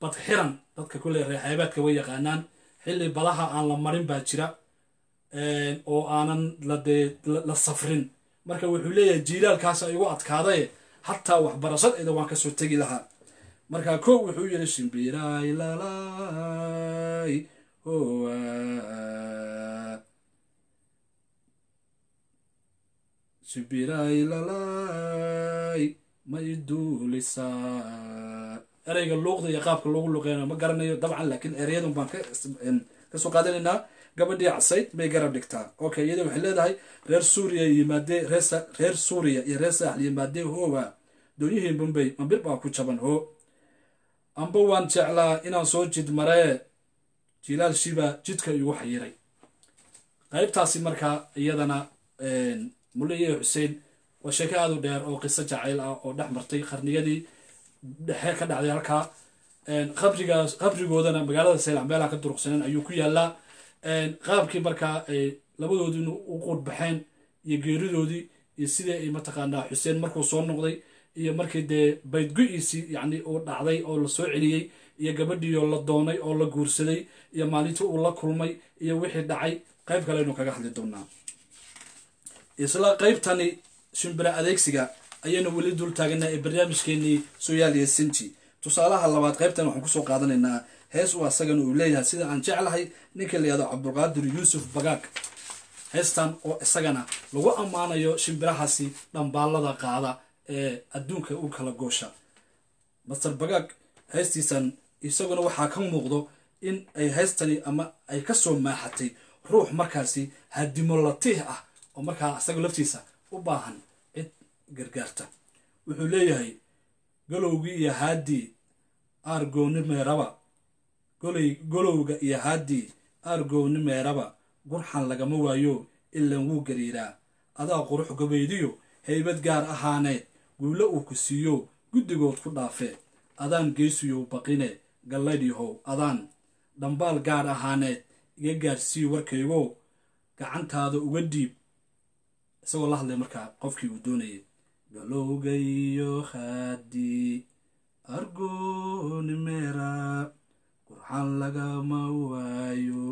badxiran dadka kulley reexeebeedka way yaqaanaan xilli badaha aan la marin baa jira oo aanan la safrin. Marka wuxuu leeyahay jiilaalkaasa igu adkaadaye hataa waxbarashadeeda waan ka soo tegi lahaa. Marka ko wuxuu yidhi shimbiray lalay hoa shimbiray lalay ma iduulisaa ereyga luuqda iyo qaabka loogu luqeynayo ma garanayo dabcan laakiin ereyadun baan ka soo qaadanaynaa gabadhii casayd bay garab dhigtaa. Okay iyada waxay leedahay reer suuriya yimaadee reer suuriya iyo reer saaxl yimaadee hoowa doonyihii bombay. Mambir baa ku jaban hoo. Amba waan jeclaa inaan soo jid maree jilaal shiba jidka igu xayiray. Qaybtaasi markaa iyadana mulle iyo xuseen waa sheeko aad u dheer oo qiso jacayl ah oo dhex martay qarniyadii dhexe ka dhacday halkaa. Qabrigoodana magaalada saylac meelaha ka duruqsaneen ayuu ku yaalaa qaabkii markaa ay labadoodii u quud baxeen iyo geeridoodii iyo sidii ay mataqaanaa? Xuseen markuu soo noqday iyo markii dee baydgo-iisii yacni uu dhacday oo la soo celiyey iyo gabadhiioo la doonay oo la guursaday iyo maalintii uu la kulmay iyo wixii dhacay. Qayb kale aynu kaga hadli doonaa. Isla qaybtani shimbira adeegsiga ayaynu weli dul taaganaa ee barnaamijkeenii soyaal iyo sinji tusaalaha labaad qaybtan waxaan ku soo qaadanaynaa hees uu asagana uu leeyahay sida aan jeclahay ninka la yihahdo cabdulqaadir yuusuf bagaag. Heestan oo isagana lagu ammaanayo shimbirahaasi dhambaalada qaada ee adduunka u kala goosha. Master bagaag heestiisan isaguna waxaa ka muuqdo in ay heystani ama ay ka soo maaxatay ruux markaasi hadimo latiih ah oo markaa isaga laftiisa u baahan cid gargaarta. Wuxuu leeyahay galowgii iyo haaddii aargooni meeraba golowga iyo haaddii aargooni meeraba gurxan lagama waayo ilan wuu gariiraa adaa qurux gobaydiyo haybad gaar ahaaneed guulo uu ku siiyo guddigood ku dhaafee adaan geysiyow baqine gallaydhihow adaan. Dhambaal gaar ahaaneed iga gaarsii warkaygo gacantaada uga dhiib isagoo la hadlay markaa qofkii uu doonayay. Galowga iyo argooni meera gurxan lagama waayo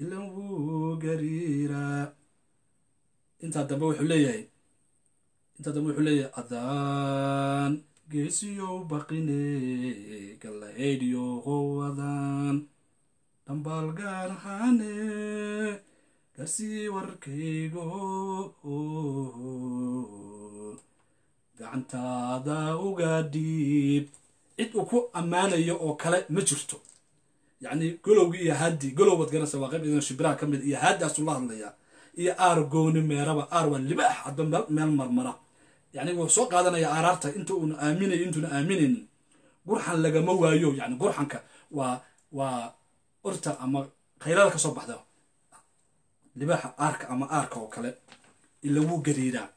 ilan wuu gariiraa. Intaa dambe wuxuu leeyahay intaa dambe wuxuu leeyahay adaan geesiyow baqine gallahaydhiyo howadaan dhambaal gaar hane garsii warkaygo gacantaada uga dhiib. Cid uu ku ammaanayo oo kale ma jirto yacni golowgii iyo haaddi golow waad garanaysa waa qayb idan shimbiraha ka mid iyo haaddaasuu la hadlayaa iyo aar gooni meeraba aar waa libaax hadba meel marmara. Yacni wuxuu soo qaadanayaa aaraarta inta uuna aaminayo intuuna aaminaynin gurxan lagama waayo yani gurxanka waa waa orta ama khaylada ka soo baxda libaaxa aarka ama aarka oo kale ila wuu gariiraa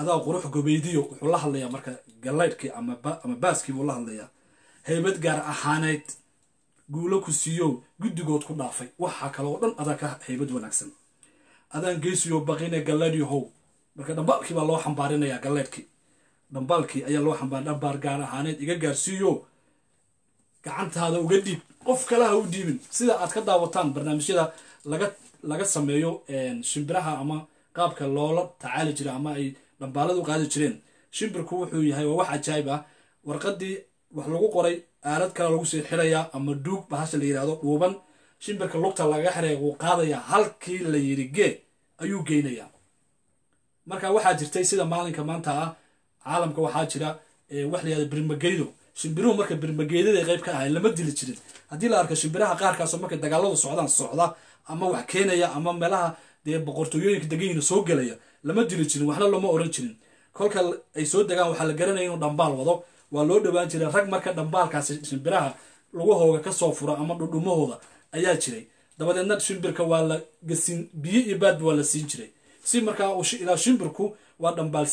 adaa qurux gobeydiyo wuxuu la hadlayaa marka gallaydhkii ama baaskii buu la hadlayaa. Haybad gaar ahaaneyd guulo ku siiyo guddigood ku dhaafay. Waxaa kale oo dhan adaa ka haybad wanaagsan. Adaan geysiyo baqine gallaydhihow marka dhambaalkii baa loo xambaarinayaa gallaydhkii dhambaalkii ayaa loo xambaar dhambaar gaar ahaaneed iga gaarsiiyo gacantaada uga dhiib qof kale ha u dhiibin sida aad ka daawataan barnaamijyada laga laga sameeyo shimbiraha ama qaabka loola tacaali jira ama ay dhambaaladu qaadi jireen. Shimbirku wuxuu yahay waa wax cajaayib ah. Warqadii wax lagu qoray aalad kale lagu sii xirayaa ama duug bahasha la yidhahdo dhuuban shimbirka lugta lagaga xiraya wuu qaadayaa halkii la yidhi gee ayuu geynayaa. Marka waxaa jirtay sida maalinka maanta ah caalamka waxaa jira wax la yihahdo birmageydo shimbiruhu marka birmageydada qayb ka ahay lama dili jirin. Haddii la arko shimbiraha qaarkaasoo markay dagaaladu socdaan socda ama wax keenaya ama meelaha dee boqortooyooyinka deganyiina soo gelaya lama dili jirin waxna lama oran jirin. Kolka ay soo degaan waxaa la garanaya inuu dhambaal wado waa loo dhowaan jiray rag marka dhambaalkaasi shimbiraha lugahooga ka soo fura ama dhudhumahooda ayaa jiray. Dabadeedna shimbirka waa la gasiin biyo iyo baadba waa la siin jiray. Si markaa ilaa shimbirku waa dhambaal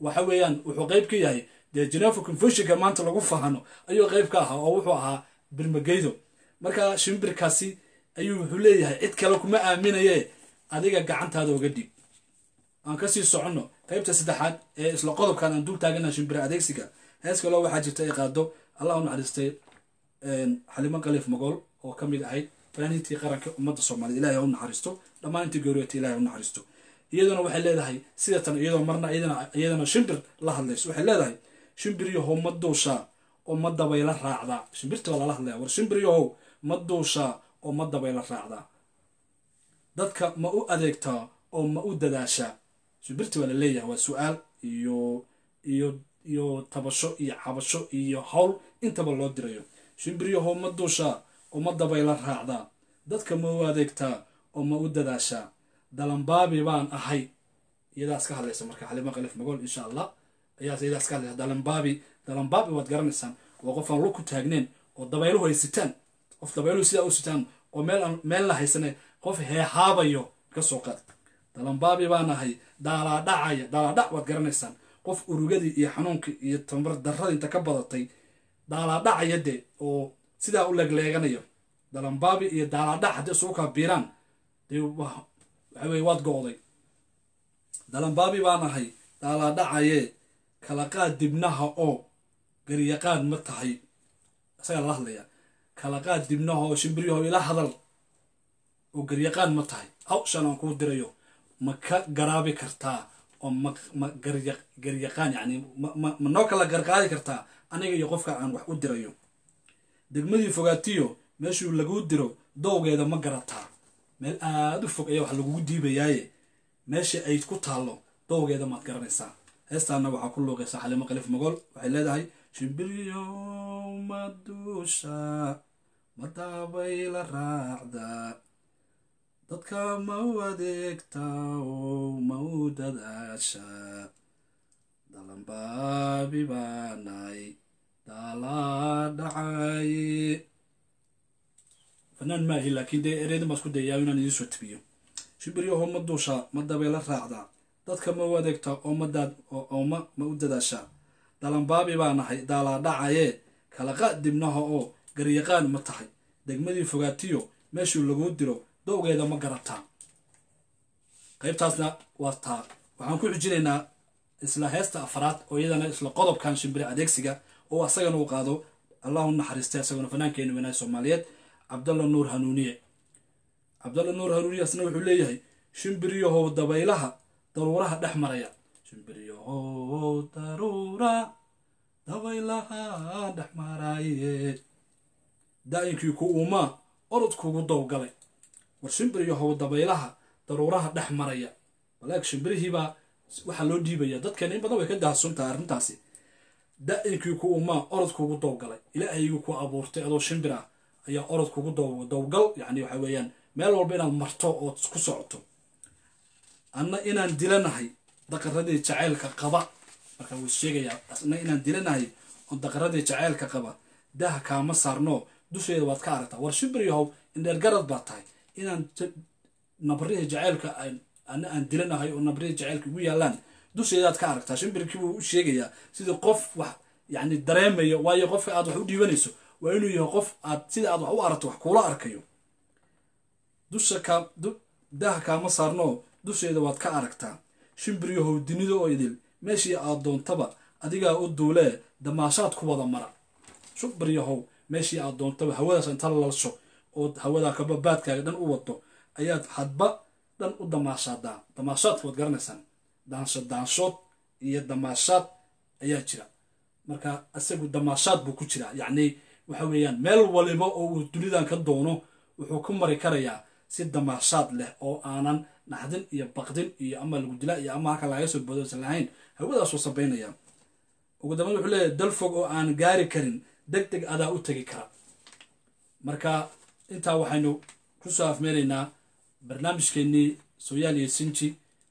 waxa weeyaan wuxuu qayb ka yahay dee geneva confusionka maanta lagu fahano ayuu qayb ka ahaa oo wuxuu ahaa birmageydo marka shimbirkaasi ayuu wuxuu leeyahay cid kale kuma aaminaye adiga gacantaada uga dhiib aan ka sii soconno qaybta saddexaad ee isla qodobkan aan dul taagana shimbira adeegsiga hees kaloo waxaa jirta ay qaado. Allah u naxariistay xalimo khaliif magool oo ka mid ahayd fanaaniintii qaranka ummadda soomaaliyed ilahay ha u naxariisto. Dhammaan intii gooriyata ilahay ha u naxariisto. Iyaduna waxay leedahay sidatan iyadoo marna iyadana shimbir la hadlayso. Waxay leedahay shimbiryahow ma duushaa oo ma dabayla raacdaa shimbirta waa lala hadlaya. War shimbiryahow ma duushaa oo ma dabayla raacdaa dadka ma u adeegtaa oo ma u dadaashaa shimbirta waa la leeyahay waa su'aal iyo iyo iyo tabasho iyo cabasho iyo hawl intaba loo dirayo. Shimbiryahow ma duushaa oo ma dabayla raacdaa dadka ma u adeegtaa oo ma u dadaashaa dalanbaabi baan ahay. Iyadaas ka hadlaysa marka xalimo khaliif magool insha allah ayaas iyadaas ka hadlaysa. Dalanbaabi dalanbaabi waad garanaysaan. Waa qof aan lug ku taagneen oo dabayluhu ay sitaan qof dabayluhu sidaa u sitaan oo meel meel la haysane qof heehaabayo ka soo qaad. Dalanbaabi baan ahay. Daalaadhacaya daalaadhac waad garanaysaan qof urugadii iyo xanuunkii iyo tamar darradii inta ka badatay daalaadhacaya de oo sidaa u leegleeganayo dalanbaabi iyo daalaadhac haddii isugu kaa biiraan dee waxa weye waad go-day. Dalanbaabi baan ahay daalaadhacaye kala qaad dibnaha oo garyaqaan ma tahay. Isagaa lala hadlaya kala qaad dibnaha oo shimbiryaho ila hadal oo garyaqaan ma tahay. Hawshan aan kuu dirayo ma ka garaabi kartaa oo ma ma garya garyaqaan yacni ma noo kala garqaadi kartaa aniga iyo qofka aan wax u dirayo. Degmadii fogaatiyo meeshuu laguu diro dowgeeda ma garataa meel aada u fog ayaa wax lagugu diibayaaye meesha ay ku taallo dowgeeda maad garanaysaa. Heestaana waxaa ku luuqaysaa xalimo khaliif magool waxay leedahay shimbiryo maduusha madabayla raacda dadka ma u adeegtaa oo ma u dadaasha? Dalanbaabi baanay daalaa dhacaye fanaan maahi laakiin dee ereydin baan isku dayaa inaan idiin soo tabiyo shimbiryaho ma duushaa ma dabayla raacdaa dadka ma u adeegtaa oo madaad oo ma ma u dadaashaa dalanbaabi baa nahay daalaa dhacaye kalaqa dibnaha oo garyaqaan ma tahay. Degmadii fogaatiyo meeshuu laguu diro dowgeeda ma garataa qaybtaasna waa taa waxaan ku xujinaynaa isla heesta afraad oo iyadana isla qodobkan shimbire adeegsiga oo asagana uu qaado. Allahu naxariistay asaguna fanaankeenu wanaag soomaaliyeed. Cabdalla nuur hanuuniye. Cabdalla nuur hanuuniye asna wuxuu leeyahay shimbiryahow dabaylaha daruuraha dhex maraya. Shimbiryahow daruura dabaylaha dhex maraye daa'inkii ku uumaa orodkuugu dowgalay war shimbiryahow dabaylaha daruuraha dhex maraya. Walaag shimbirihiibaa waxaa loo dhiibaya. Dadkeena in badan way ka daahsuntahay arrintaasi. Da'inkii ku umaa orod kugu dowgalay ilaahaygu ku abuurtay adoo shimbir ah ayaa orod kugu dowgal yacni waxa weeyaan meel walba inaad marto ood ku socoto. Anna inaan dilanahay daqaradii jacaylka qaba. Marka wuu sheegayaa anna inaan dilanahay oo daqaradii jacaylka qaba. Daha kaama saarno dusheeda waad ka aragtaa. War shimbir yahow indheer garad baa tahay inaan nabrihii jacaylka ana aan dilanahay oo nabrihii jacaylka ugu yaalaan dusheedaad ka aragtaa. Shimbirkii buu u sheegayaa sidii qof wax yacni dareemayo waayo qofka aad wax u dhiibanayso waa inuu yahay qof aad sida aad wax u aragto wax kuula arkayo. Dusha kaa daha kaama saarno dusheeda waad ka aragtaa. Shimbiryahow dunida oo idil meeshii aad doontaba adigaa u duulee damaashaad ku wada mara. Shimbiryahow meeshii aad doontaba hawadaas inta lalsho ood hawadaa kababaadkaaga dhan u wado ayaad hadba dhan u damaashaadaa damaashaadka waad garanaysaan daansho daanshood iyo damaashaad ayaa jira. Marka isagu damaashaad buu ku jiraa. Yacni waxa weeyaan meel waliba oo uu dunidan ka doono wuxuu ku mari karayaa si damaashaad leh oo aanan naxdin iyo baqdin iyo ama lagu dila iyo ama halka lagaga soo boodoosan lahayn. Hawadaasuu sabaynaya. Ugu dambeyn wuxuu leeyahay dal fog oo aan gaari karin deg deg adaa u tegi kara. Marka intaa waxaynu ku soo afmeelaynaa barnaamijkeennii sooyaal iyo sinji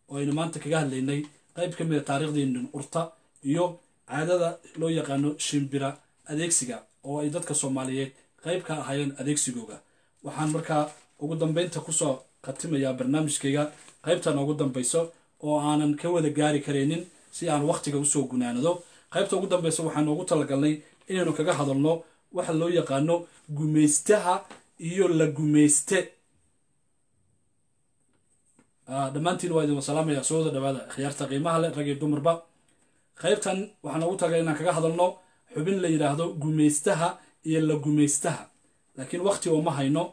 oo aynu maanta kaga hadlaynay qayb ka mida taariikhdeenin urta iyo caadada loo yaqaano shimbira adeegsiga oo ay dadka soomaaliyeed qayb ka ahaayeen adeegsigooga. Waxaan markaa ugu dambeynta ku soo khatimayaa barnaamijkayga qaybtan ugu dambayso oo aanan ka wada gaari karaynin si aan wakhtiga u soo gunaanado. Qaybta ugu dambaysa waxaanu ugu talagalnay inaynu kaga hadalno waxa loo yaqaano gumaystaha iyo la gumayste. Dhammaantiin waa idin salaamaya soo wada dhawaada khiyaarta qiimaha leh rag iyo dumarba. Qaybtan waxaan ugu tagay inaan kaga hadalno xubin la yidhaahdo gumaystaha iyo la gumaystaha laakiin waqti ooma hayno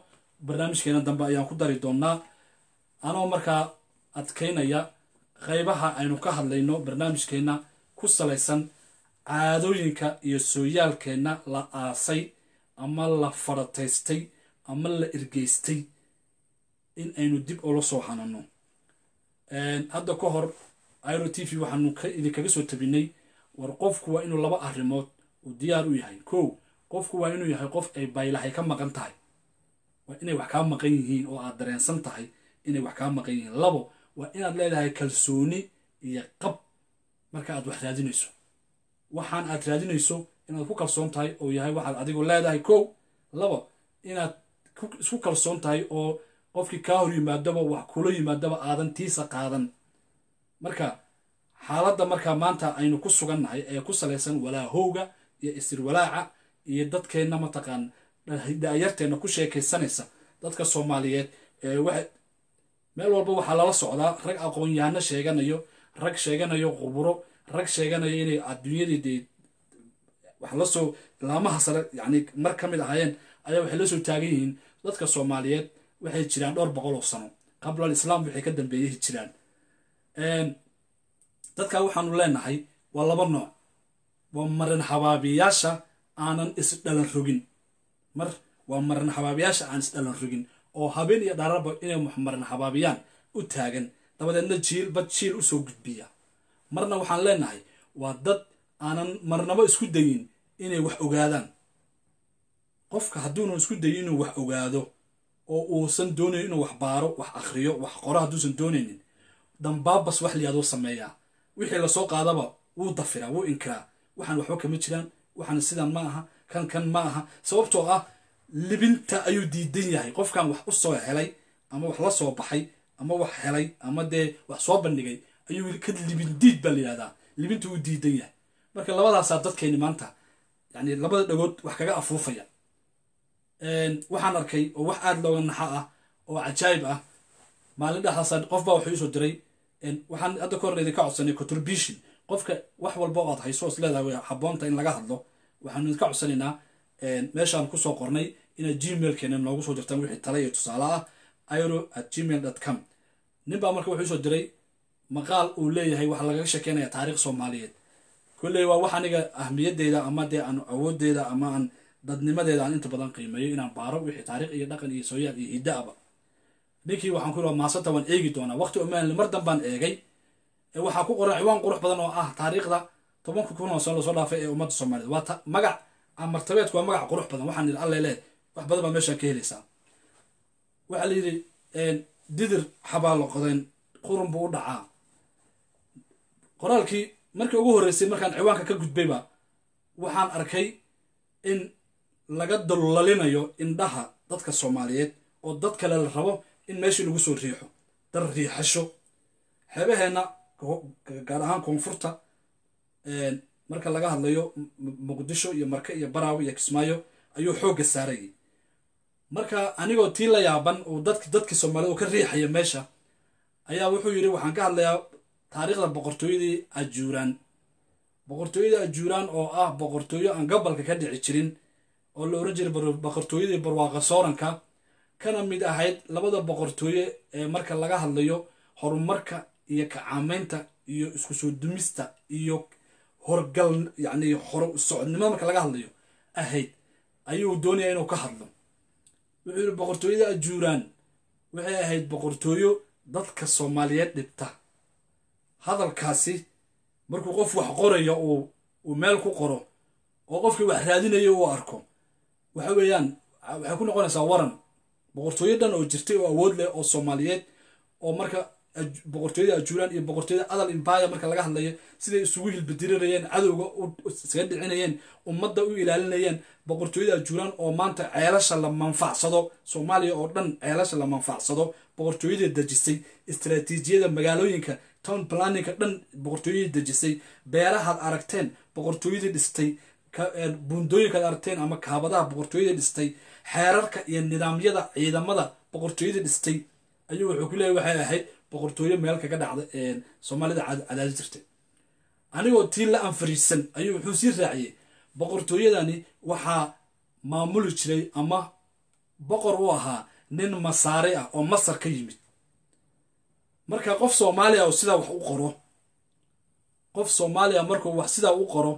barnaamijkeena dambe ayaan ku dari doonaa anoo markaa adkaynaya qaybaha aynu ka hadlayno barnaamijkeenna ku salaysan caadooyinka iyo sooyaalkeenna la aasay ama la farataystay ama la ergeystay in aynu dib ula soo xanano hadda ka hor iro t v waxaanu idinkaga soo tabinay war qofku waa inuu laba arrimood uu diyaar u yahay. Kow qofku waa inuu yahay qof ay baylahay ka maqan tahay. Waa inay wax kaa maqan yihiin oo aad dareensan tahay inay wax kaa maqan yihiin. Labo waa inaad leedahay kalsooni iyo qab marka aad wax raadinayso. Waxaan aad raadinayso inaad ku kalsoon tahay oo yahay waxaad adigu leedahay. Kow labo inaad isku kalsoon tahay oo qofkii kaa hor yimaadaba wax kula yimaadaba aadan tiisa qaadan. Marka xaaladda markaa maanta aynu ku sugannahay ee ku salaysan walaahowga iyo isirwalaaca iyo dadkeenna mataqaan da-yarteenna ku sheekaysanaysa dadka soomaaliyeed meel walba waxaa lala socdaa rag aqoon-yahano sheeganayo rag sheeganayo quburo rag sheeganayo inay adduunyadii dee wax la soo laamaha sare yani mar ka mid ahaayeen ayaa waxay la soo taagan yihiin dadka soomaaliyeed waxay jiraan dhowr boqol oo sano. Qablal islaam waxay ka dambeeyay jiraan. Dadka waxaanu leenahay waa laba nooc. Waa marin habaabiyaasha aanan isdhalan rogin. Mar waa marin habaabiyaasha aan isdhalan rogin oo habeen iyo dhararba inay marin habaabiyaan u taagan. Dabadeedna jiil bad jiil u soo gudbiya. Marna waxaan leenahay waa dad aanan marnabo isku dayin inay wax ogaadaan qofka hadduunan isku dayin inuu wax ogaado oo uusan doonayn inuu wax baaro wax akhriyo wax qoro hadduusan doonaynin dambaabas wax liyaadoo sameeyaa. Wixii la soo qaadaba wuu dafiraa wuu inkiraa waxaan waxba kama jiraan waxaan sidan ma aha kan kan ma aha. Sababtoo ah libinta ayuu diidan yahay. Qofkan wax u soo helay ama wax la soo baxay ama wax helay ama dee wax soo bandhigay ayuu ka libin baa layihahdaa libinta uu diidan yahay. Marka labadaasaa dadkeeni maanta yani labada dhagood wax kaga afuufaya waxaan arkay oo wax aada looga naxa ah oo cajaayib ah. Maalin dhexdaasa qof baa wuxuu iisoo diray. Waxaan hadda ka idinka codsanay contribution. Qofka wax walba oo aad hayso is leedahay way in laga hadlo. Waxaanu idinka codsanaynaa meeshaan ku soo qornay inaad gmailkeena noogu soo dirtaan wixii tale iyo tusaale ah iro at gmail dot com. Nin baa marka wuxuu isoo diray maqaal uu leeyahay waxaa lagaga sheekeynaya taariikh soomaaliyeed. Kolley waa wax aniga ahmiyadeyda ama dee aan awoodeyda ama aan dadnimadeeda aan inta badan qiimeeyo inaan baaro wixii taariikh iyo dhaqan iyo sooyaal iyo hiddaaba ninkii waxaan ku iraa maasanta waan eegi doonaa. Waqti omaanli mar danbaan eegay waxaa ku qoran ciwaan qurux badan oo ah taariikhda tobanka kun oo sano la soo dhaafay ee ummadda soomaaliyeed. Waa magac martabeedku waa magac qurux badan. Waxaan yidhi alle leh wax badan baa meeshaan ka helaysaa waxaa la didir xabaalo qodeen qurun buu u dhacaa. Qoraalkii markii ugu horreysay markaan ciwaanka ka gudbayba waxaan arkay in laga dullalinayo indhaha dadka soomaaliyeed oo dad kale la rabo in meeshii lagu soo riixo dar riixasho. Xeebaheenna gaar ahaan koonfurta marka laga hadlayo muqdisho iyo marke iyo baraawi iyo kismaayo ayuu xoogga saarayay marka anigoo tii la yaaban uu dadk dadkii soomaaliyed uu ka riixaya meesha ayaa wuxuu yidhi waxaan ka hadlayaa taariikhda boqortooyadii ajuuraan. Boqortooyadii ajuuraan oo ah boqortooyo aan gobolka ka dhici jirin oo la oran jiray boqortooyadii barwaaqa sooranka kana mid ahayd labada boqortooye ee marka laga hadlayo horumarka iyo kacaamaynta iyo isku soo dumista iyo horgal yacni socodnimada marka laga hadlayo ahayd ayuu doonaya inuu ka hadlo. Wuxuu yidhi boqortooyada ajuuraan waxay ahayd boqortooyo dadka soomaaliyeed dhibta. Hadalkaasi markuu qof wax qorayo uu meel ku qoro oo qofkii wax raadinayo uu arko waxa weeyaan waxay ku noqonaysaa waran. Boqortooyo dhan oo jirtay oo awood leh oo soomaaliyeed oo marka boqortooyada ajuuraan iyo boqortooyada adal imbaya marka laga hadlayo siday isugu hilbadirirayeen cadowga iskaga dhicinayeen ummadda u ilaalinayeen boqortooyada ajuuraan oo maanta ceelasha la manfacsado soomaaliya oo dhan ceelasha la manfacsado boqortooyada dejisay istaraatiijiyada magaalooyinka town planninka dhan boqortooyadii dejisay beerahaad aragteen boqortooyadii dhistay buundooyinkaad aragteen ama kaabadaha boqortooyadii dhistay xeerarka iyo nidaamyada ciidamada boqortooyadii dhistay ayuu wuxuu ku waxay ahayd boqortooyo meel kaga dhacda soomaalida cadaadi jirtay. Anigoo tii la anfariisan ayuu wuxuu sii raaciyey boqortooyadani waxaa maamuli jiray ama boqor u ahaa nin masaare ah oo masar ka yimid. Marka qof soomaaliya oo sidaa wax u qoro qof soomaaliya markuu wax sidaa u qoro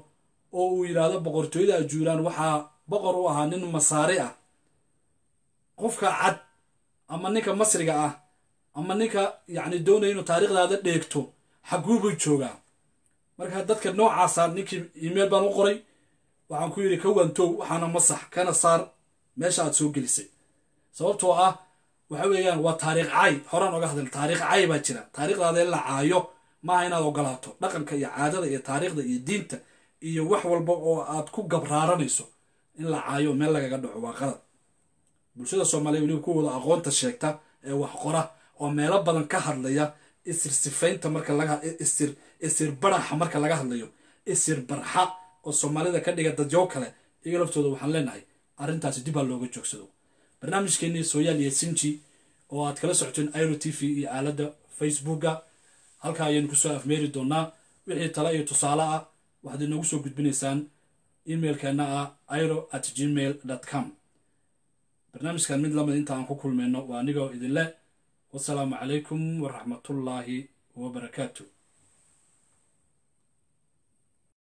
oo uu yidhaahdo boqortooyada ajuuraan waxaa boqor u ahaa nin masaare ah. Qofka cad ama ninka masriga ah ama ninka yacni doonaya inuu taariikhdaada dheegto xaguubuu joogaa. Marka dadka noocaasa ninkii email baan u qoray waxaan ku yidhi ka wantow waxaana masax kana saar meesha aad soo gelisay. Sababtoo ah waxa weeyaan waa taariikh cay horaan oga hadal taariikh cay baa jira. Taariikhdaada in la caayo maaha inaad ogolaato dhaqanka iyo caadada iyo taariikhda iyo diinta iyo wax walba oo aad ku gabraaranayso in la caayo meel lagaga dhaco waa qalad. Bulshada soomaaliya weliba kuwooda aqoonta sheegta ee wax qora oo meelo badan ka hadlaya isir sifaynta marka laga isir isir baraxa marka laga hadlayo isir barxa oo soomaalida ka dhiga dadyo kale iyaga laftooda waxaan leenahay arrintaasi dib ha looga joogsado. Barnaamijkeenii sooyaal iyo sinji oo aad kala socoteen iro t v iyo aaladda facebooka halkaa ayaynu ku soo afmeeri doonaa wixii tale iyo tusaale ah waxaad inoogu soo gudbinaysaan emailkeena ah iro at gmail com. Barnaamijkan mid la mid inta aan ku kulmayno waa anigoo idinleh wasalaamu calaykum waraxmatullaahi wabarakaatu